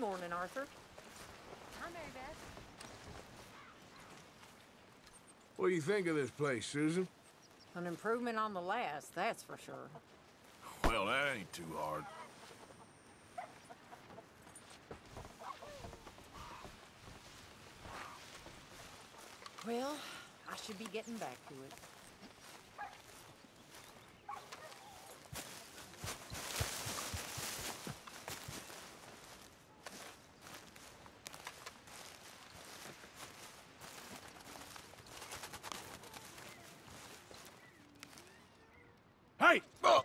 morning, Arthur. Hi, Mary Beth. What do you think of this place, Susan? An improvement on the last, that's for sure. Well, that ain't too hard. Well, I should be getting back to it. Hey! Oh.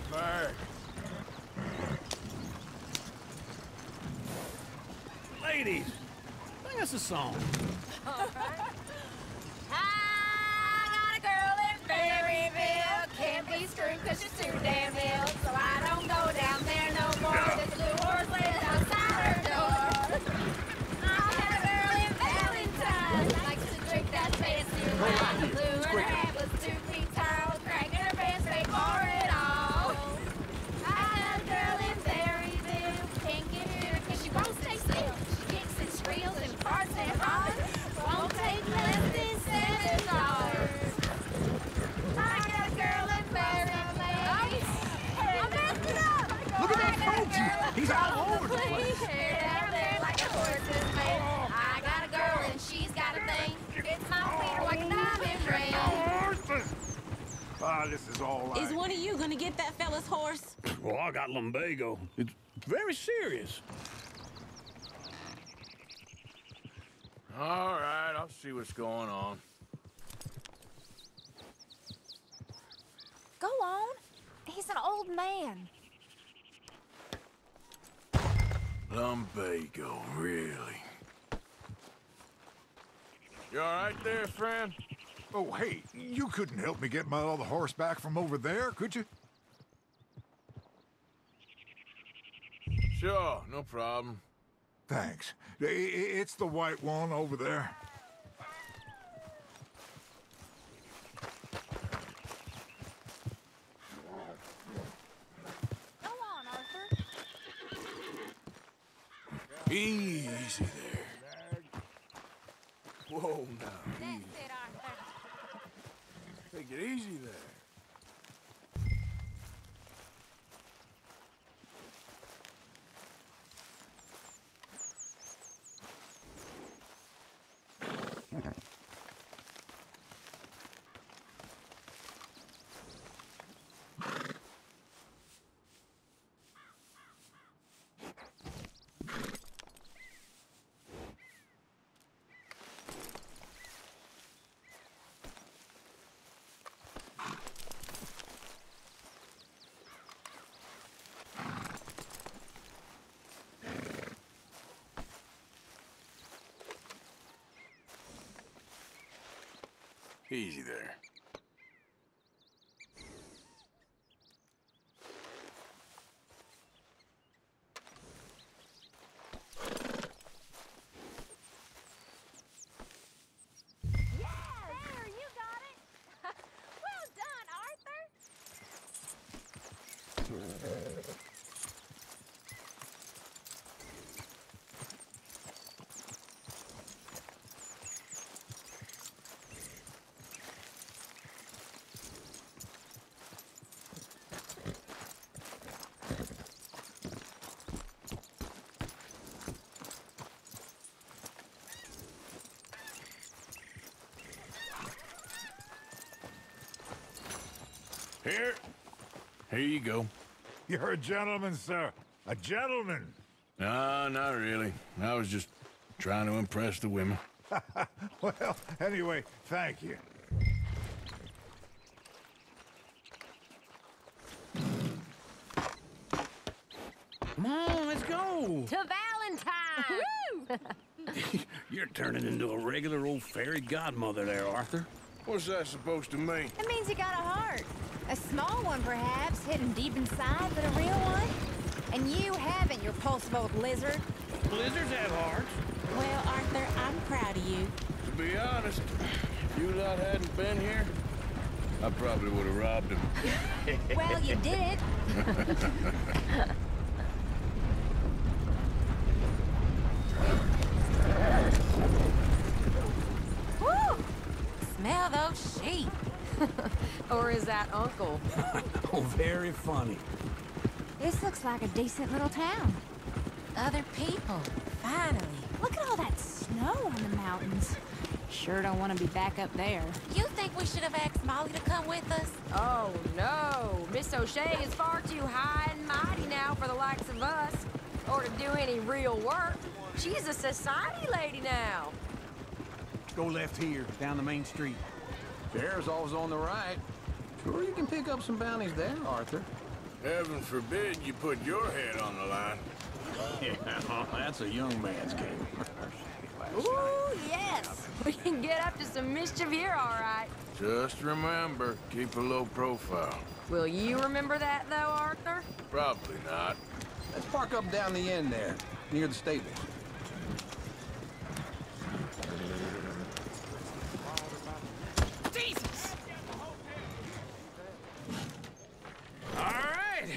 Barry. Ladies, sing us a song. I got a girl in. Can't be screwed cause she's too damn ill. Ah, this is all right. Is one of you going to get that fella's horse? Well, I got lumbago. It's very serious. All right, I'll see what's going on. Go on. He's an old man. Lumbago, really? You all right there, friend? Oh, hey, you couldn't help me get my other horse back from over there, could you? Sure, no problem. Thanks. I- I- It's the white one over there. Go on, Arthur. Easy there. Whoa, now, easy. it, Arthur. Take it easy there. Easy there. Here. Here you go. You're a gentleman, sir. A gentleman. No, not really. I was just trying to impress the women. Well, anyway, thank you. Come on, let's go. To Valentine! You're turning into a regular old fairy godmother there, Arthur. What's that supposed to mean? It means you got a heart. A small one, perhaps, hidden deep inside, but a real one. And you haven't, your pulse old lizard. Lizards have hearts. Well, Arthur, I'm proud of you. To be honest, if you lot hadn't been here, I probably would have robbed him. Well, you did. Woo! Or is that Uncle? Oh, very funny. This looks like a decent little town. Other people. Finally. Look at all that snow on the mountains. Sure don't want to be back up there. You think we should have asked Molly to come with us? Oh, no. Miss O'Shea is far too high and mighty now for the likes of us. Or to do any real work. She's a society lady now. Go left here, down the main street. Sheriff's always on the right. Sure you can pick up some bounties there, Arthur. Heaven forbid you put your head on the line. Yeah, oh, that's a young man's game. Ooh, yes. We can get up to some mischief here, all right. Just remember, keep a low profile. Will you remember that, though, Arthur? Probably not. Let's park up down the end there, near the stables. All right.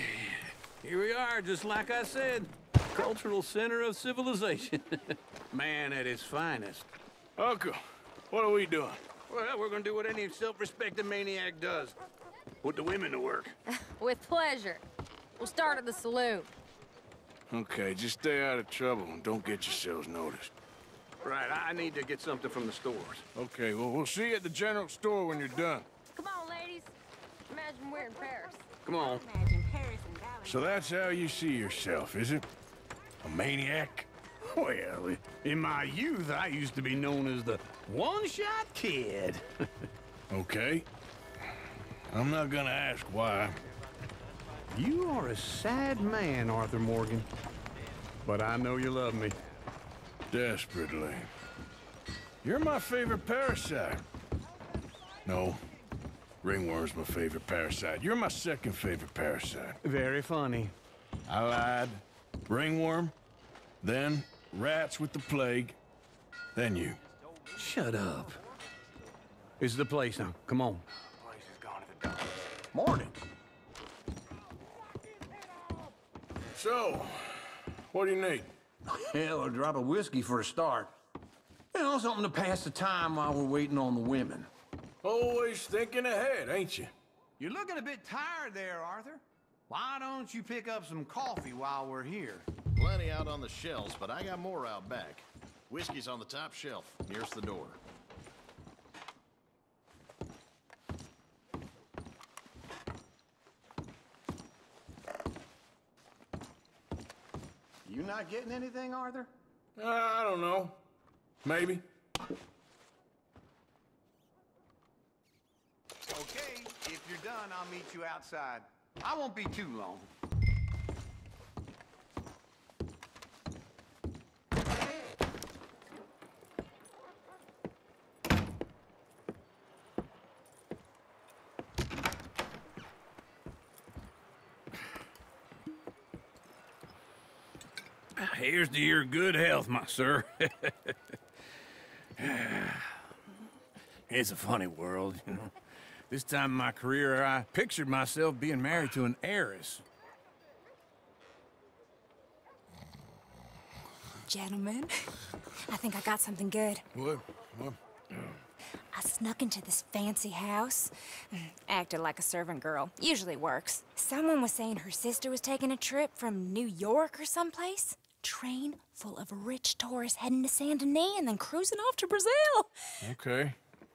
Here we are, just like I said. Cultural center of civilization. Man at his finest. Uncle, what are we doing? Well, we're gonna do what any self-respecting maniac does. Put the women to work. With pleasure. We'll start at the saloon. Okay, just stay out of trouble and don't get yourselves noticed. Right, I need to get something from the stores. Okay, well, we'll see you at the general store when you're done. Come on, ladies. Imagine we're in Paris. Come on. Imagine Paris and Valentine. So that's how you see yourself, is it? A maniac? Well, in my youth, I used to be known as the one-shot kid. Okay. I'm not gonna ask why. you are a sad man, Arthur Morgan. But I know you love me. Desperately. You're my favorite parasite. No. Ringworm's my favorite parasite. You're my second favorite parasite. Very funny. I lied. Ringworm, then rats with the plague, then you. Shut up. This is the place now. Come on. Morning. So, what do you need? Hell, a drop of whiskey for a start. You know, something to pass the time while we're waiting on the women. Always thinking ahead, ain't you? You're looking a bit tired there, Arthur. Why don't you pick up some coffee while we're here? Plenty out on the shelves, but I got more out back. Whiskey's on the top shelf, nearest the door. You not getting anything, Arthur? Uh, I don't know. Maybe. Okay, if you're done, I'll meet you outside. I won't be too long. Here's to your good health, my sir. it's a funny world, you know. This time in my career, I pictured myself being married to an heiress. Gentlemen, I think I got something good. What? What? I snuck into this fancy house. Acted like a servant girl. Usually works. Someone was saying her sister was taking a trip from New York or someplace. Train full of rich tourists heading to Saint Denis and then cruising off to Brazil. Okay.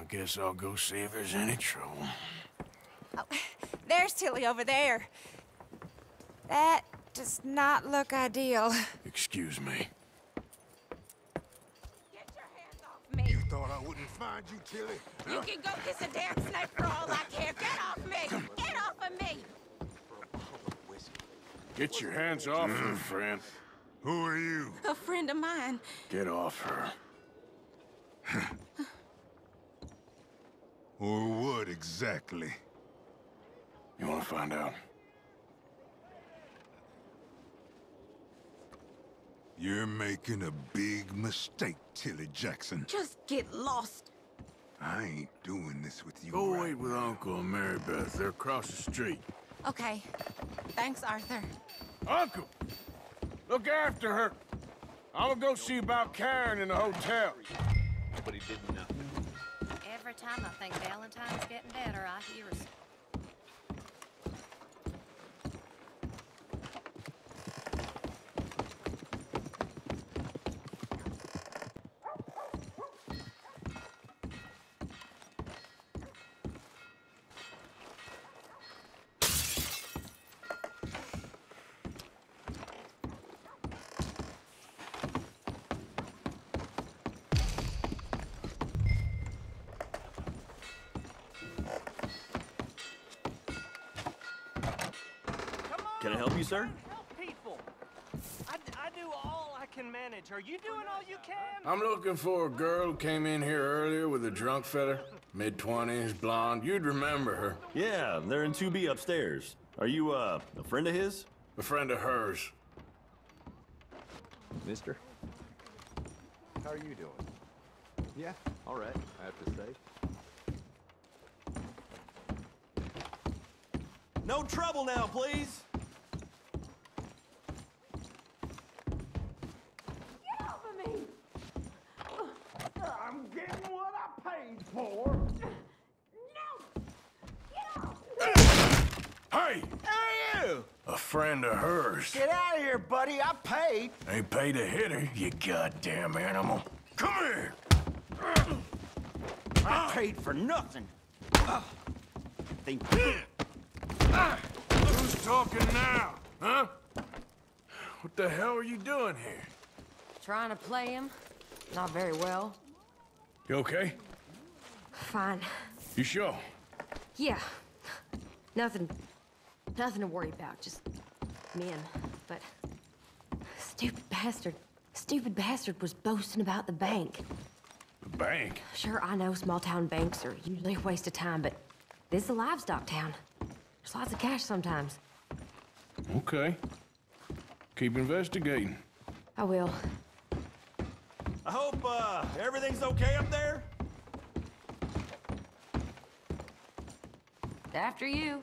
I guess I'll go see if there's any trouble. Oh, There's Tilly over there. That does not look ideal. Excuse me. Get your hands off me. You thought I wouldn't find you, Tilly? You can go kiss a damn snake for all I care. Get off me! Get off of me! Get your hands off her, mm, friend. Who are you? A friend of mine. Get off her. Or what exactly? You want to find out? You're making a big mistake, Tilly Jackson. Just get lost. I ain't doing this with you Go right wait with now. Uncle and Mary Beth. They're across the street. Okay. Thanks, Arthur. Uncle! Look after her. I'm gonna go see about Karen in the hotel. But he didn't know. Time I think Valentine's getting better, I hear us. You, sir? Help people. I, d- I do all I can manage. Are you doing all you can? I'm looking for a girl who came in here earlier with a drunk fella. Mid-twenties, blonde. You'd remember her. Yeah, they're in 2B upstairs. Are you, uh, a friend of his? A friend of hers. Mister? How are you doing? Yeah, all right, I have to say. No trouble now, please. I'm getting what I paid for. Hey! Hey, you! A friend of hers. Get out of here, buddy. I paid. Ain't paid to hit her, you goddamn animal. Come here! I paid for nothing. Think Who's talking now? Huh? What the hell are you doing here? Trying to play him. Not very well. You okay? Fine. You sure? Yeah. Nothing. Nothing to worry about. Just men. But. Stupid bastard. Stupid bastard was boasting about the bank. The bank? Sure, I know small town banks are usually a waste of time, but this is a livestock town. There's lots of cash sometimes. Okay. Keep investigating. I will. I hope, uh, everything's okay up there? After you.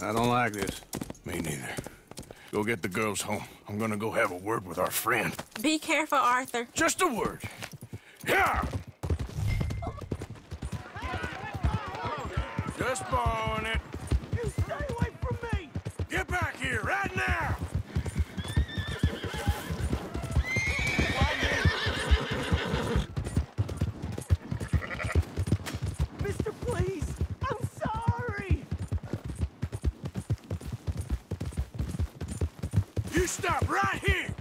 I don't like this. Me neither. Go get the girls home. I'm gonna go have a word with our friend. Be careful, Arthur. Just a word. Yeah! Oh. Just borrowing it. You stay away from me. Get back here right now! Mister, please. I'm sorry. You stop right here!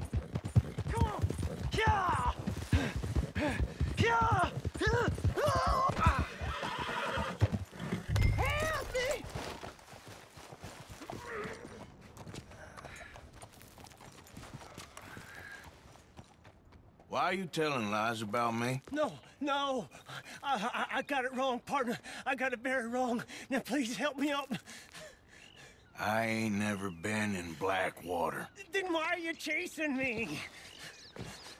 Why are you telling lies about me? No, no. I, I, I got it wrong, partner. I got it very wrong. Now, please help me out. I ain't never been in Blackwater. Then why are you chasing me?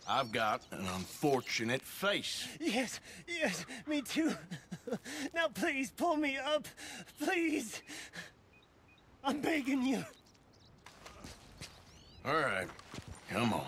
I've got an unfortunate face. Yes, yes, me too. Now, please pull me up. Please. I'm begging you. All right, come on.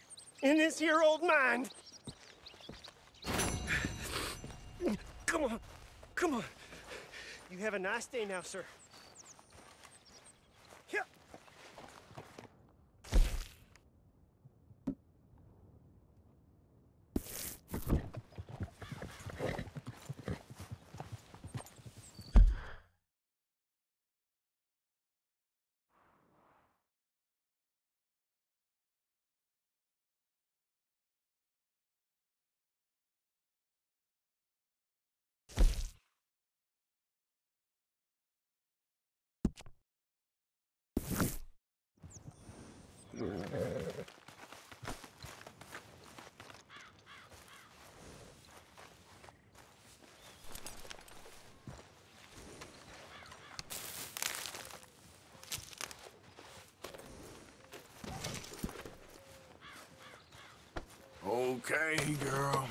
in this here old mind. Come on. Come on. You have a nice day now, sir. Here. Okay, girl.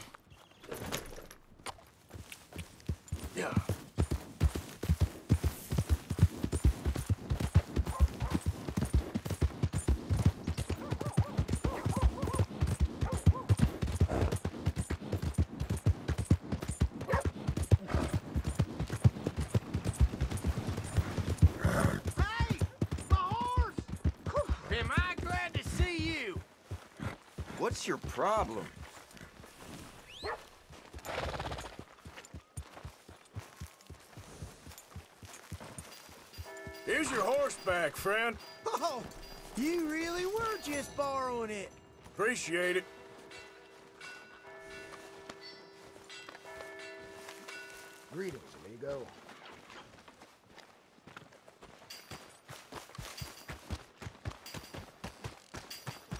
Your problem? Here's your horseback, friend. Oh, you really were just borrowing it. Appreciate it. Greetings, amigo.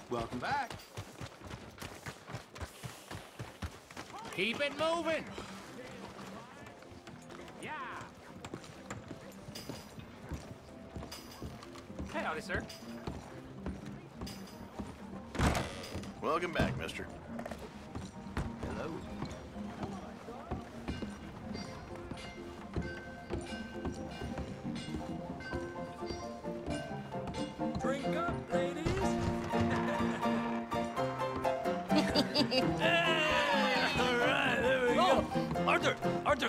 Welcome back. Keep it moving. Yeah. Hey, howdy, sir. Welcome back, mister.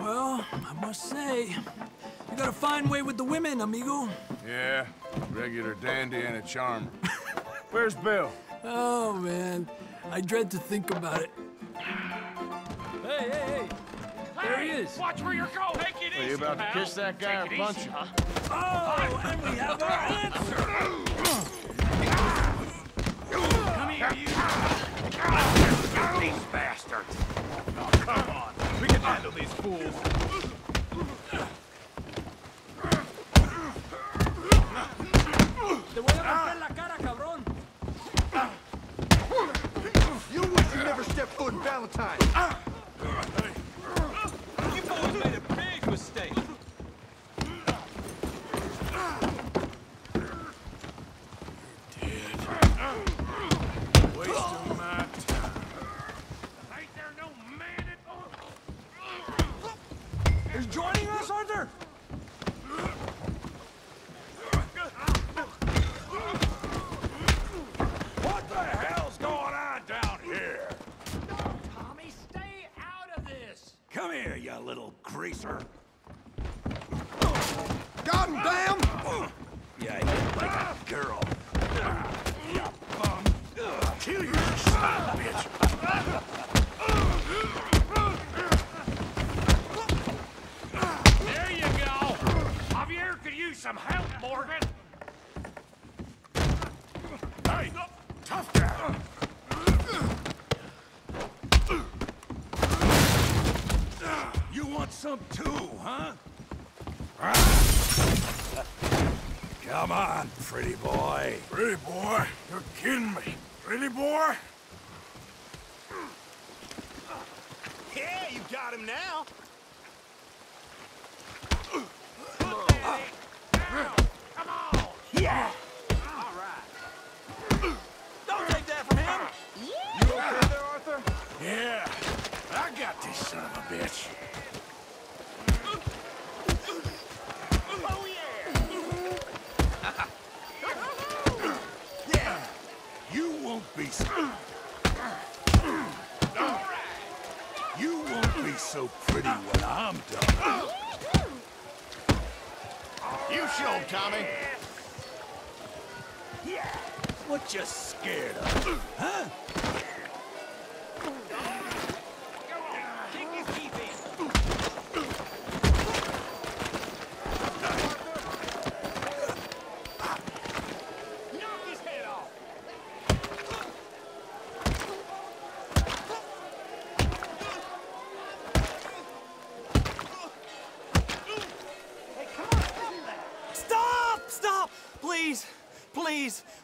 Well, I must say, you got a fine way with the women, amigo. Yeah, regular dandy and a charmer. Where's Bill? Oh, man. I dread to think about it. Hey, hey, hey! There he is! Watch where you're going! Take it Are you about to kiss that guy or punch him? Oh, and we have our answer! Come here, you! These bastards! Oh, come on! Handle these fools! Te voy a romper la cara, cabrón! You wish you never stepped foot in Valentine.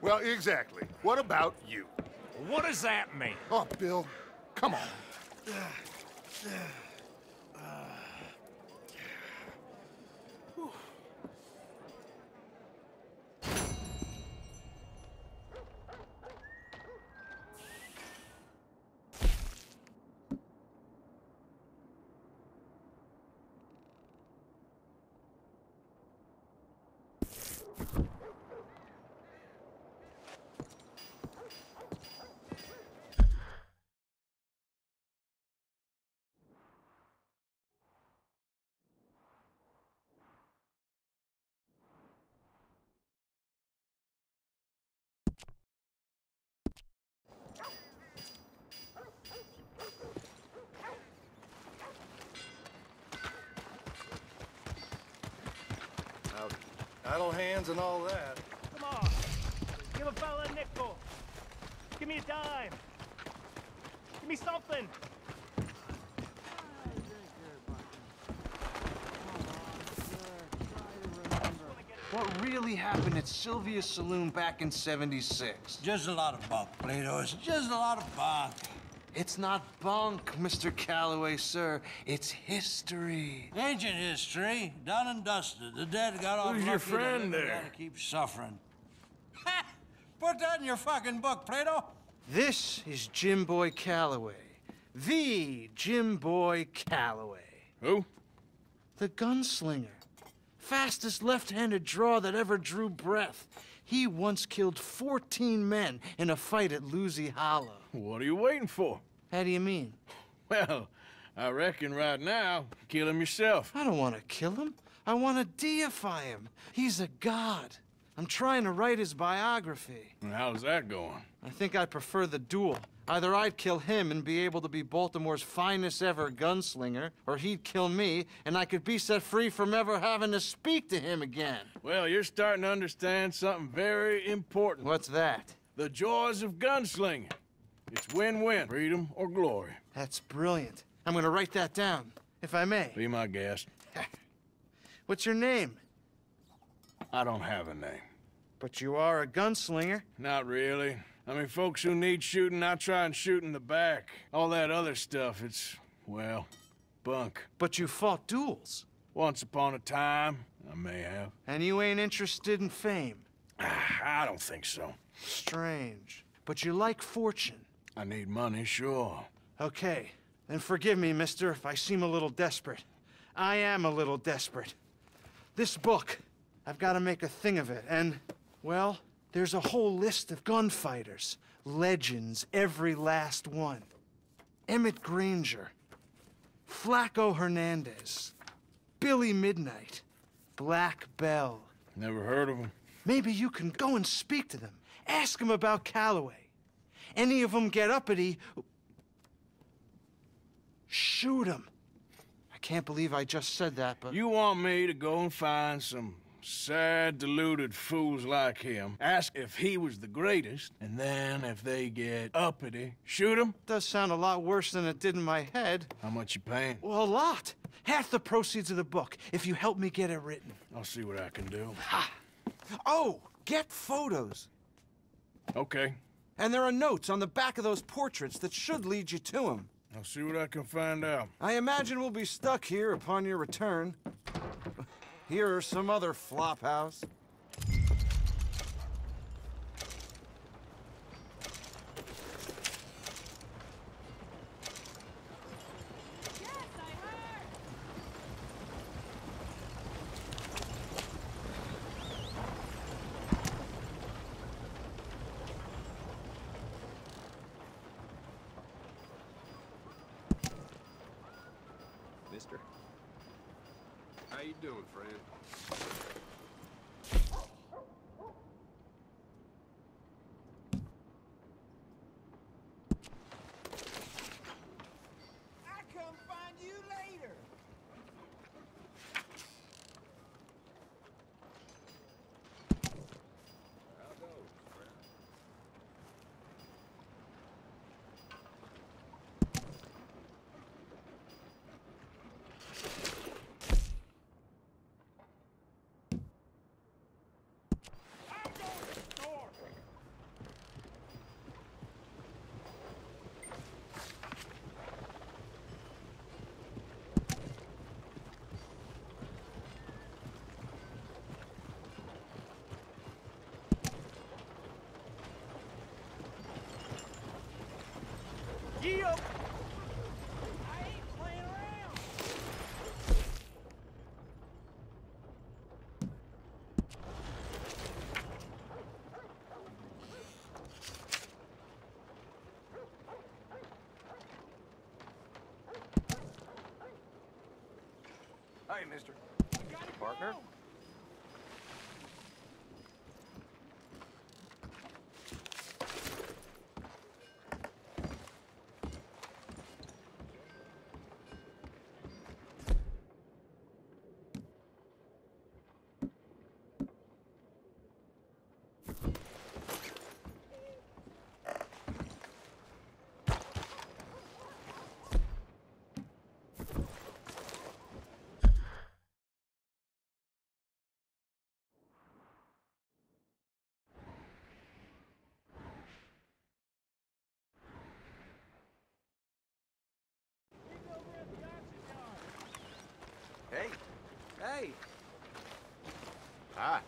Well, exactly. What about you? What does that mean? Oh, Bill, come on. Howdy. Idle hands and all that. Come on. Give a fella a nickel. Give me a dime. Give me something. What really happened at Sylvia's Saloon back in 76? Just a lot of bunk, Plato. It's just a lot of bunk. It's not bunk, Mr. Calloway, sir. It's history. Ancient history, done and dusted. The dead got off Who's your lucky, the friend living there? gotta keep suffering. Ha! Put that in your fucking book, Plato. This is Jim Boy Calloway. The Jim Boy Calloway. Who? The gunslinger. Fastest left-handed draw that ever drew breath. He once killed 14 men in a fight at Lucy Hollow. What are you waiting for? How do you mean? Well, I reckon right now, kill him yourself. I don't want to kill him. I want to deify him. He's a god. I'm trying to write his biography. And how's that going? I think I prefer the duel. Either I'd kill him and be able to be Baltimore's finest ever gunslinger, or he'd kill me and I could be set free from ever having to speak to him again. Well, you're starting to understand something very important. What's that? The joys of gunslinging. It's win-win, freedom or glory. That's brilliant. I'm gonna write that down, if I may. Be my guest. What's your name? I don't have a name. But you are a gunslinger. Not really. I mean, folks who need shooting, I try and shoot in the back. All that other stuff, it's, well, bunk. But you fought duels. Once upon a time, I may have. And you ain't interested in fame. Ah, I don't think so. Strange. But you like fortune. I need money, sure. Okay. Then forgive me, mister, if I seem a little desperate. I am a little desperate. This book, I've got to make a thing of it, and, well, there's a whole list of gunfighters. Legends, every last one. Emmett Granger, Flaco Hernandez, Billy Midnight, Black Belle. Never heard of him. Maybe you can go and speak to them. Ask them about Calloway. Any of them get uppity, shoot them. I can't believe I just said that, but... You want me to go and find some sad, deluded fools like him, ask if he was the greatest, and then if they get uppity, shoot him? Does sound a lot worse than it did in my head. How much you paying? Well, a lot. Half the proceeds of the book, if you help me get it written. I'll see what I can do. Ha! Oh, get photos. Okay. And there are notes on the back of those portraits that should lead you to him. I'll see what I can find out. I imagine we'll be stuck here upon your return. Here or some other flop Hey, mister. Partner? Hey. Hey. Hi.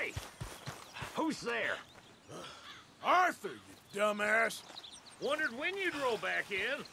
Hey! Who's there? Arthur, you dumbass! Wondered when you'd roll back in.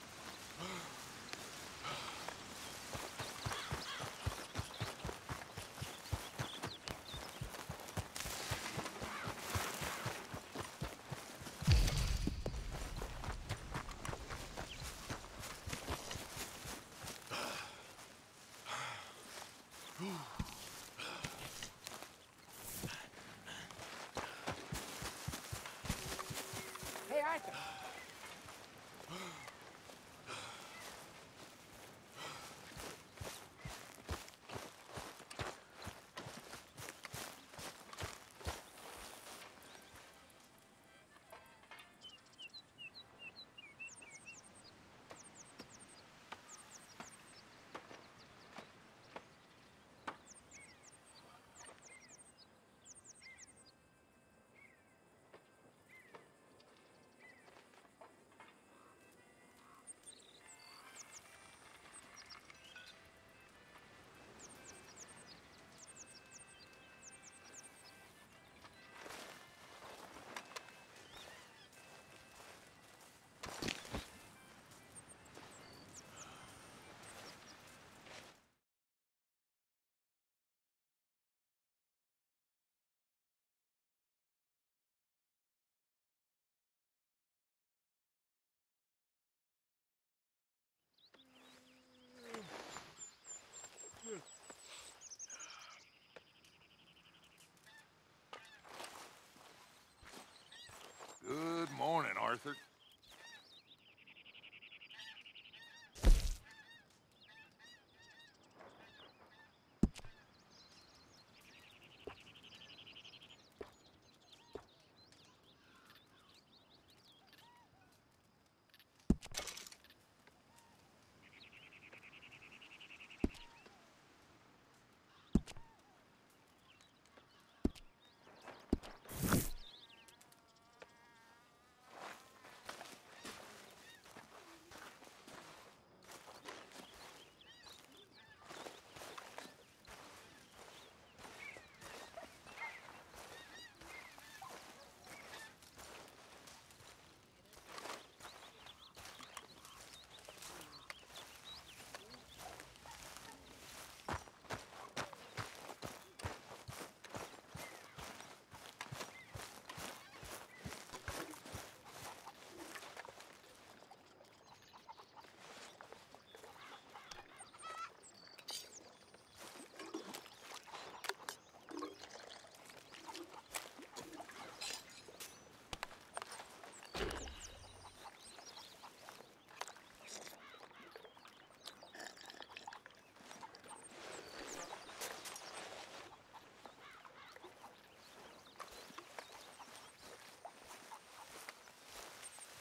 Arthur.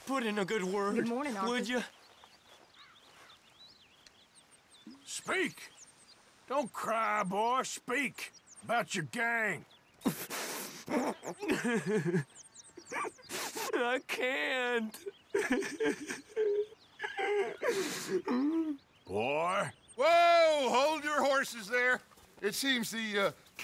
Put in a good word. Good morning, Arthur. Would you? Speak! Don't cry, boy. Speak about your gang. I can't. Boy. Whoa! Hold your horses there. It seems the uh,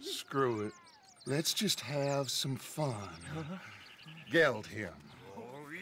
Screw it. Let's just have some fun. Geld him.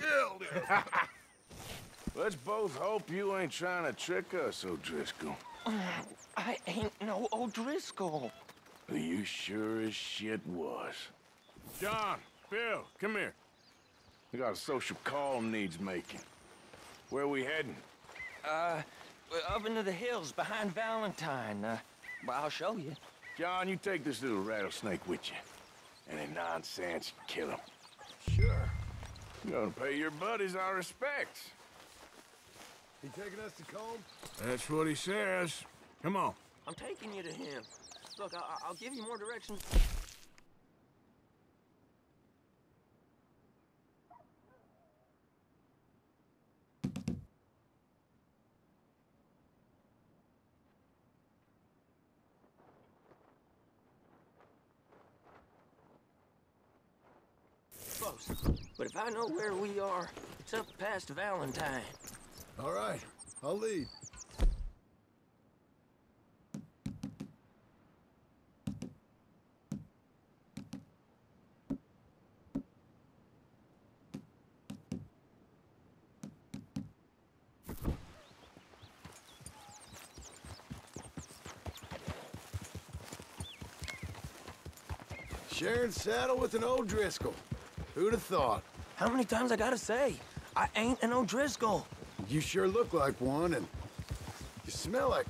Let's both hope you ain't trying to trick us, O'Driscoll. I ain't no O'Driscoll. Are you sure as shit was. John, Bill, come here. We got a social call needs making. Where we heading? Uh, we're up into the hills behind Valentine. Uh, well, I'll show you. John, you take this little rattlesnake with you. Any nonsense, kill him. Sure. You gonna pay your buddies our respects. He taking us to Colm? That's what he says. Come on. I'm taking you to him. Look, I I'll give you more directions. Close. But if I know where we are, it's up past Valentine. All right, I'll lead. Sharing saddle with an O'Driscoll. Who'd have thought? How many times I gotta say? I ain't an O'Driscoll. You sure look like one, and you smell like...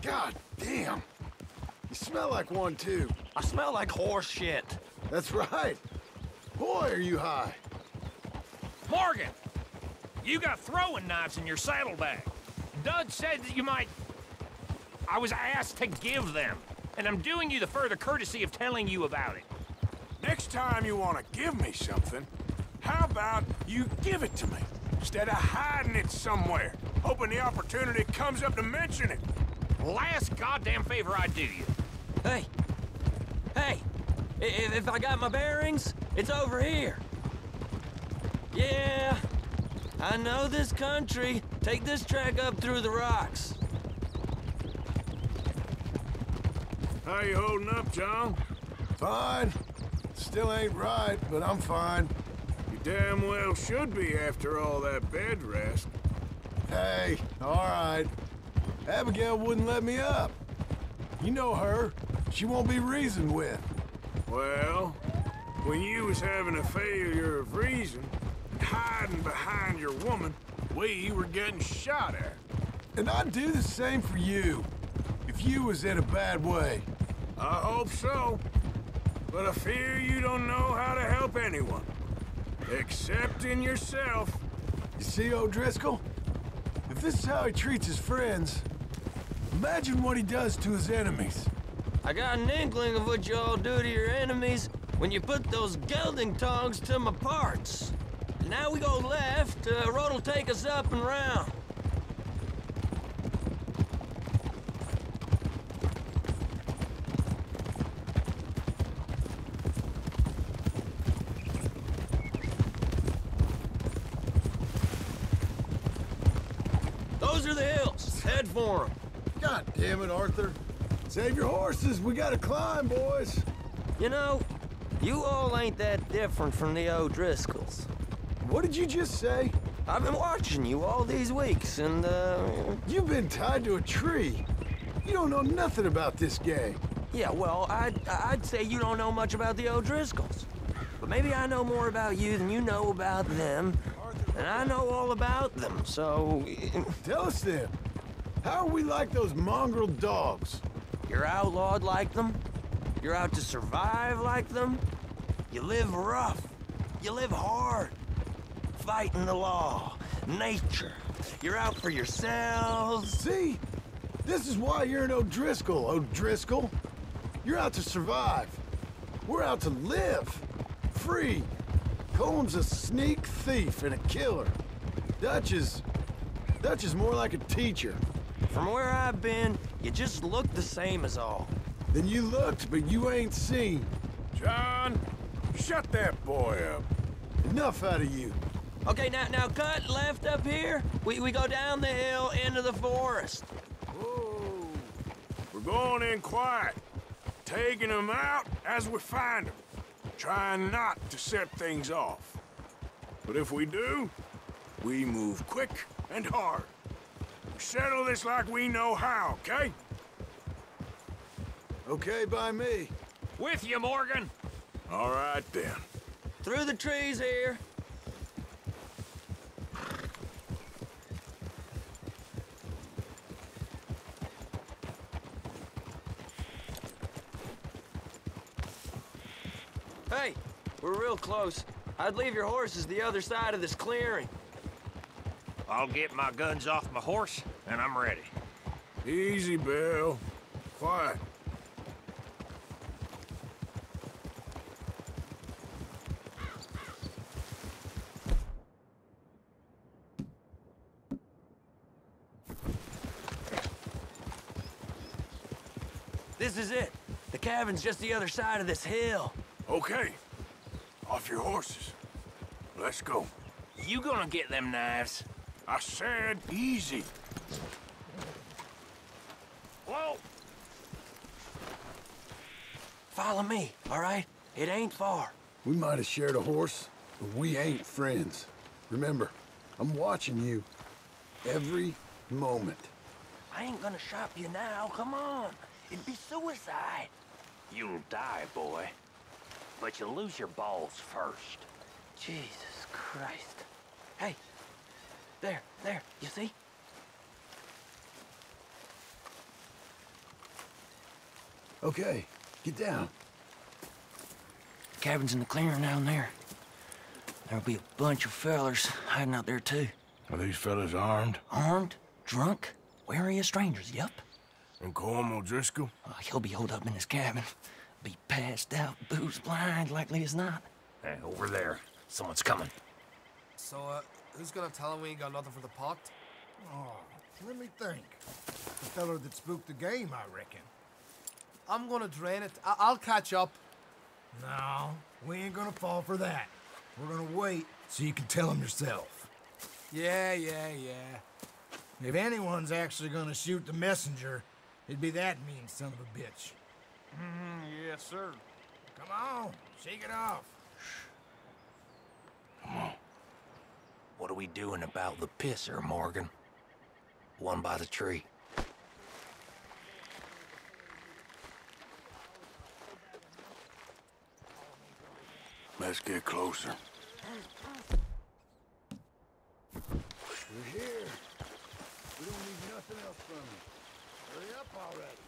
God damn! You smell like one, too. I smell like horse shit. That's right. Boy, are you high. Morgan! You got throwing knives in your saddlebag. Dud said that you might... I was asked to give them, and I'm doing you the further courtesy of telling you about it. Next time you want to give me something, how about you give it to me? Instead of hiding it somewhere, hoping the opportunity comes up to mention it. Last goddamn favor I do you. Hey! Hey! If, if I got my bearings, it's over here. Yeah, I know this country. Take this track up through the rocks. How you holding up, John? Fine. Still ain't right, but I'm fine. You damn well should be after all that bed rest. Hey, all right. Abigail wouldn't let me up. You know her. She won't be reasoned with. Well, when you was having a failure of reason, and hiding behind your woman, we were getting shot at. And I'd do the same for you, if you was in a bad way. I hope so. But I fear you don't know how to help anyone. Except in yourself. You see O'Driscoll? If this is how he treats his friends, imagine what he does to his enemies. I got an inkling of what you all do to your enemies when you put those gelding tongs to my parts. Now we go left, uh, road will take us up and round. Those are the hills. Head for them. God damn it, Arthur. Save your horses. We gotta climb, boys. You know, you all ain't that different from the O'Driscolls. What did you just say? I've been watching you all these weeks, and, uh... You've been tied to a tree. You don't know nothing about this game. Yeah, well, I'd, I'd say you don't know much about the O'Driscolls. But maybe I know more about you than you know about them. And I know all about them, so... Tell us then. How are we like those mongrel dogs? You're outlawed like them. You're out to survive like them. You live rough. You live hard. Fighting the law, nature. You're out for yourselves. See? This is why you're an O'Driscoll, O'Driscoll. You're out to survive. We're out to live. Free. Colm's a sneak thief and a killer. Dutch is... Dutch is more like a teacher. From where I've been, you just look the same as all. Then you looked, but you ain't seen. John, shut that boy up. Enough out of you. Okay, now now cut left up here. We, we go down the hill into the forest. Whoa. We're going in quiet, taking them out as we find them, trying not to set things off. But if we do, we move quick and hard. We settle this like we know how, okay? Okay by me. With you, Morgan. All right, then. Through the trees here. Hey, we're real close. I'd leave your horses the other side of this clearing. I'll get my guns off my horse, and I'm ready. Easy, Bill. Quiet. This is it. The cabin's just the other side of this hill. Okay. Off your horses. Let's go. You gonna get them knives? I said easy. Whoa! Follow me, all right? It ain't far. We might have shared a horse, but we ain't friends. Remember, I'm watching you every moment. I ain't gonna shop you now. Come on. It'd be suicide. You'll die, boy. But you'll lose your balls first. Jesus Christ. Hey, there, there, you see? Okay, get down. The Cabin's in the clearing down there. There'll be a bunch of fellers hiding out there, too. Are these fellas armed? Armed, drunk, wary of strangers, yep. And Colm O'Driscoll? Uh, he'll be holed up in his cabin. Be passed out, booze blind, likely as not. Hey, over there. Someone's coming. So, uh, who's gonna tell him we ain't got nothing for the pot? Oh, let me think. The feller that spooked the game, I reckon. I'm gonna drain it. I- I'll catch up. No, we ain't gonna fall for that. We're gonna wait so you can tell him yourself. Yeah, yeah, yeah. If anyone's actually gonna shoot the messenger, it'd be that mean son of a bitch. Mm, yes, sir. Come on, shake it off. What are we doing about the pisser, Morgan? One by the tree. Let's get closer. We're here. We don't need nothing else from you. Hurry up already.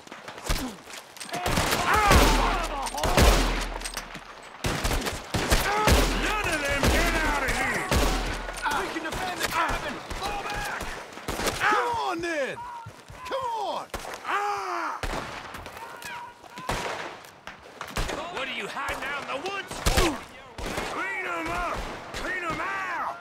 on, then! Come on! Ah! What are you hiding out in the woods for? Clean them up! Clean them out!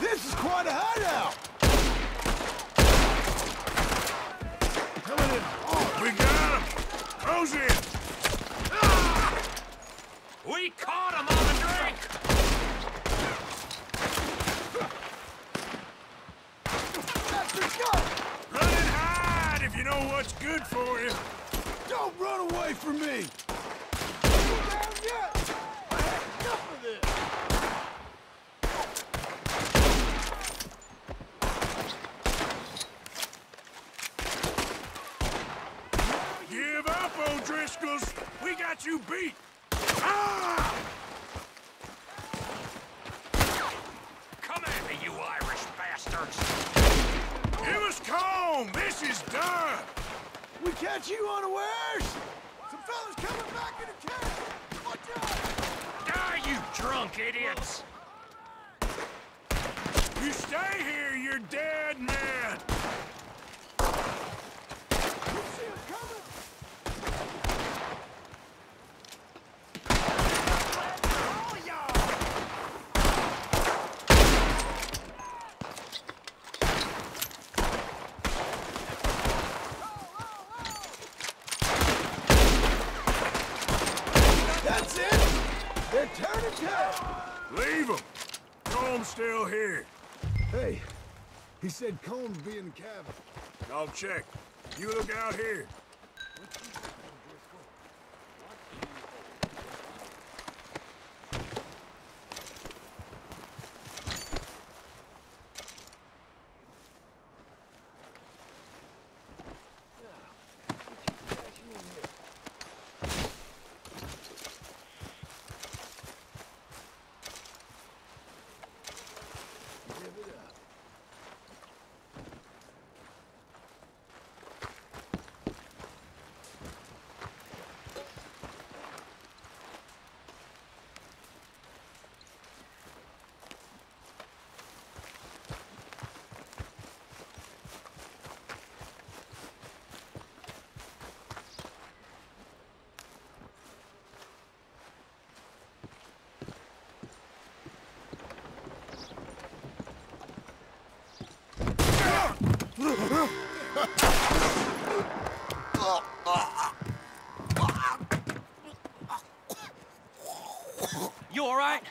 This is quite a hideout! Coming in hard. We got them! Close in! We caught him on the drink! Run and hide if you know what's good for you! Don't run away from me! Down yet! I had enough of this! Give up, O'Driscolls! We got you beat! Ah! Come at me, you Irish bastards! Give us Colm! This is done! We catch you unawares! Some fellas coming back in the camp! Watch out! Die, you drunk idiots! You stay here, you're dead man! You see 'em coming? That's it! They're turning tail! Leave them! Colm's still here. Hey, he said Colm's be in the cabin. I'll check. You look out here. You all right?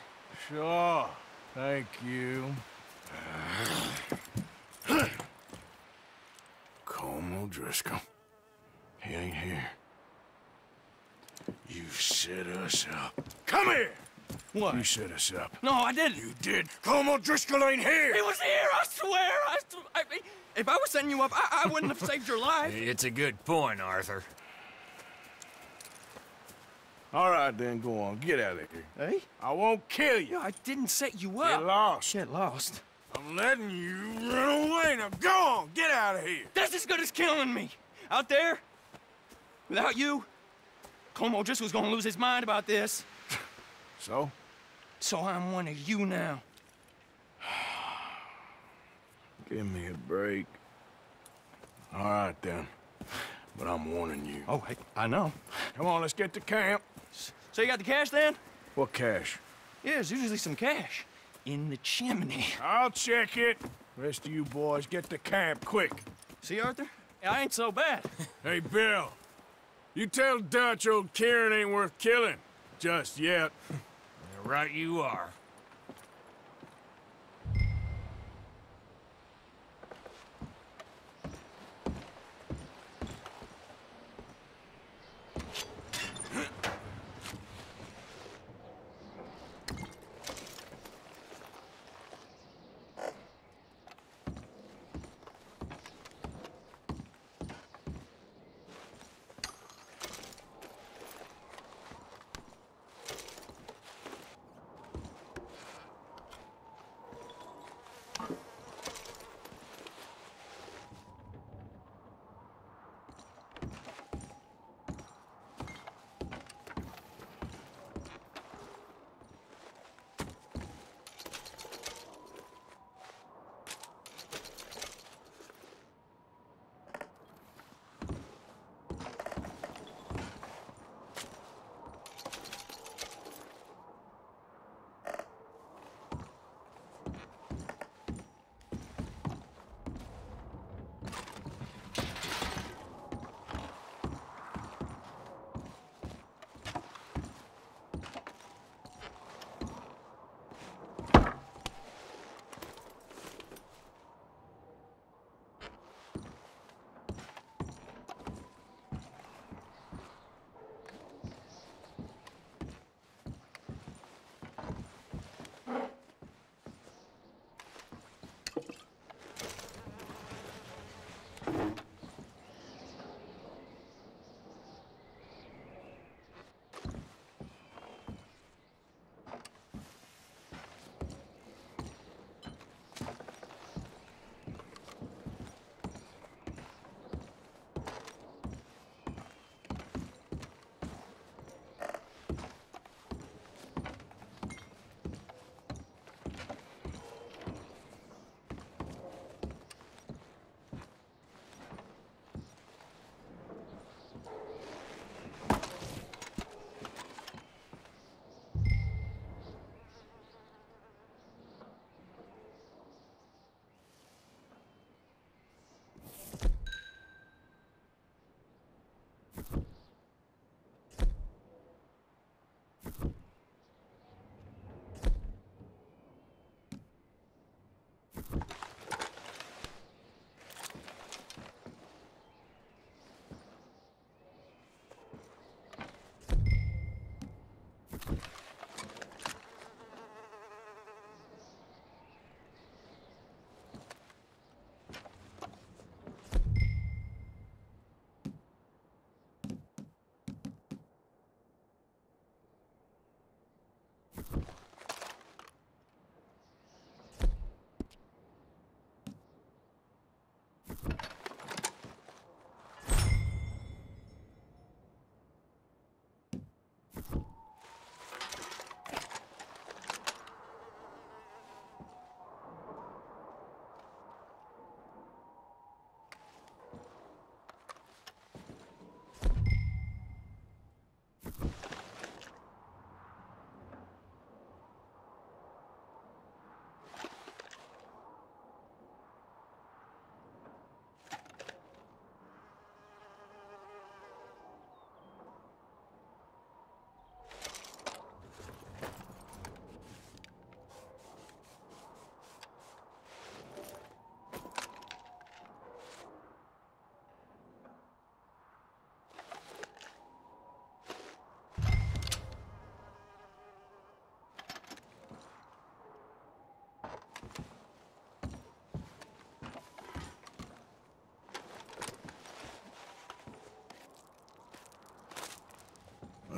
Sure. Thank you. Colm O'Driscoll. He ain't here. You set us up. Come here! What? You set us up. No, I didn't. You did. Colm O'Driscoll ain't here! He was here, I swear. I, sw- I mean, if I was setting you up, I, I wouldn't have saved your life. It's a good point, Arthur. All right, then, go on. Get out of here. Hey? I won't kill you. I didn't set you Get up. lost. Get lost. I'm letting you run away. Now go on. Get out of here. That's as good as killing me. Out there, without you, Como just was gonna lose his mind about this. So? So I'm one of you now. Give me a break. All right, then. But I'm warning you. Oh, hey, I know. Come on, let's get to camp. So you got the cash then? What cash? Yeah, there's usually some cash in the chimney. I'll check it. Rest of you boys, get to camp quick. See, Arthur? I ain't so bad. Hey, Bill. You tell Dutch old Kieran ain't worth killing. Just yet. right you are.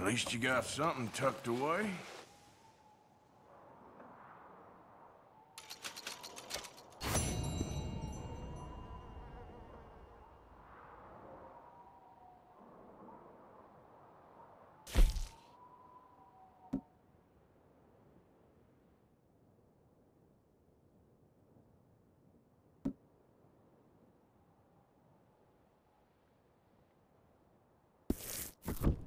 Least you got something tucked away. Not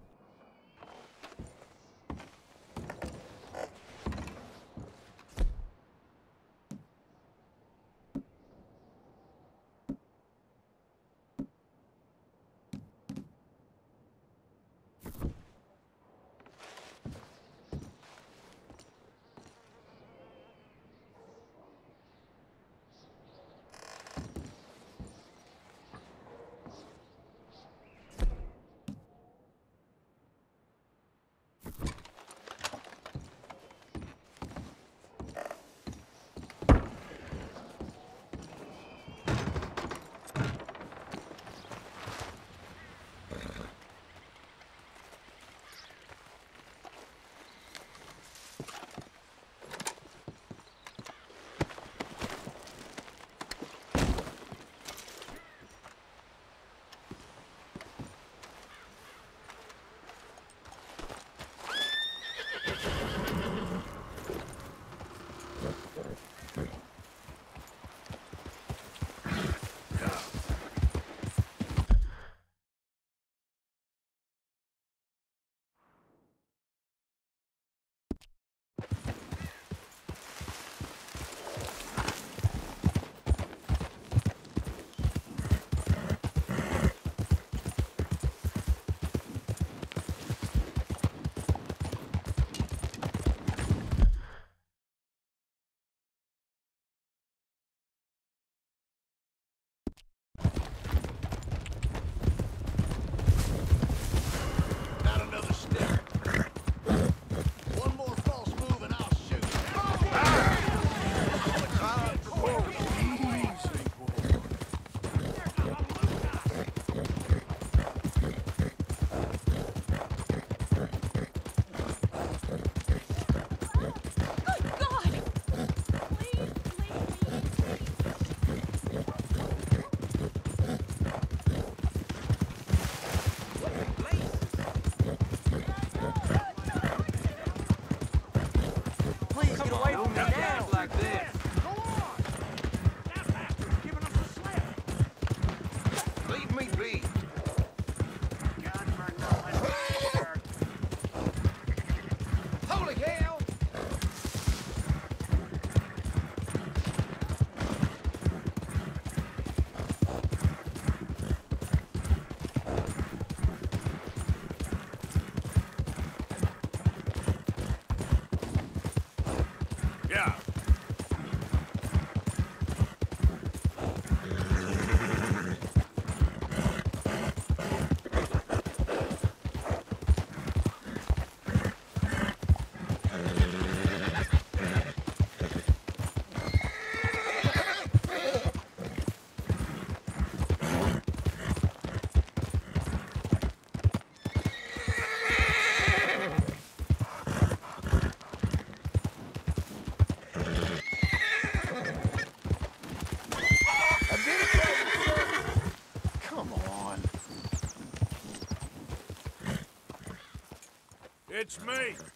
me.